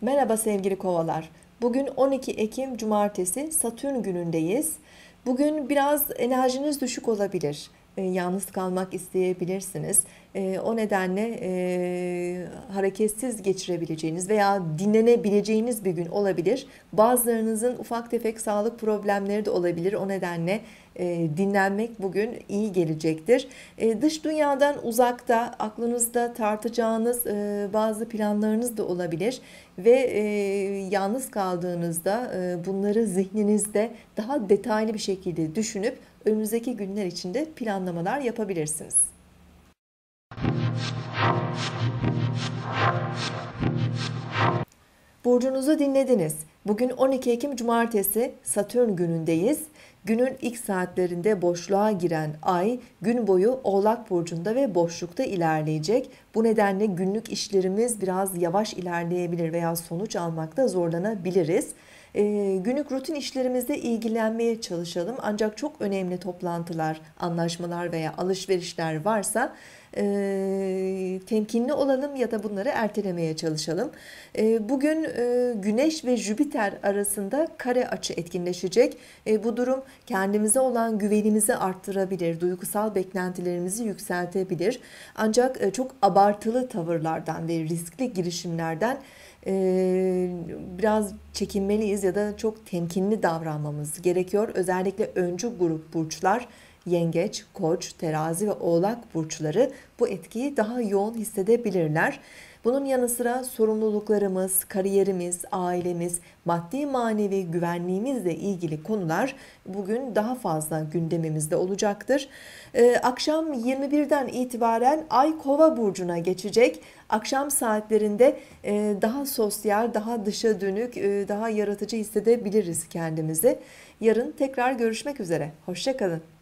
Merhaba sevgili kovalar. Bugün 12 Ekim Cumartesi Satürn günündeyiz. Bugün biraz enerjiniz düşük olabilir. E, yalnız kalmak isteyebilirsiniz. E, o nedenle e, hareketsiz geçirebileceğiniz veya dinlenebileceğiniz bir gün olabilir. Bazılarınızın ufak tefek sağlık problemleri de olabilir. O nedenle e, dinlenmek bugün iyi gelecektir. E, dış dünyadan uzakta aklınızda tartacağınız e, bazı planlarınız da olabilir ve e, yalnız kaldığınızda e, bunları zihninizde daha detaylı bir şekilde düşünüp önümüzdeki günler içinde planlamalar yapabilirsiniz. Burcunuzu dinlediniz. Bugün 12 Ekim Cumartesi Satürn günündeyiz. Günün ilk saatlerinde boşluğa giren ay gün boyu Oğlak Burcu'nda ve boşlukta ilerleyecek. Bu nedenle günlük işlerimiz biraz yavaş ilerleyebilir veya sonuç almakta zorlanabiliriz. E, günlük rutin işlerimizde ilgilenmeye çalışalım. Ancak çok önemli toplantılar, anlaşmalar veya alışverişler varsa e, temkinli olalım ya da bunları ertelemeye çalışalım. E, bugün e, Güneş ve Jüpiter arasında kare açı etkinleşecek. E, bu durum kendimize olan güvenimizi arttırabilir, duygusal beklentilerimizi yükseltebilir. Ancak e, çok abartılı tavırlardan ve riskli girişimlerden e, biraz çekinmeliyiz ya da çok temkinli davranmamız gerekiyor. Özellikle öncü grup burçlar yengeç, koç, terazi ve oğlak burçları bu etkiyi daha yoğun hissedebilirler. Bunun yanı sıra sorumluluklarımız, kariyerimiz, ailemiz, maddi manevi güvenliğimizle ilgili konular bugün daha fazla gündemimizde olacaktır. Ee, akşam 21'den itibaren Ay Kova burcuna geçecek. Akşam saatlerinde e, daha sosyal, daha dışa dönük, e, daha yaratıcı hissedebiliriz kendimizi. Yarın tekrar görüşmek üzere. Hoşçakalın.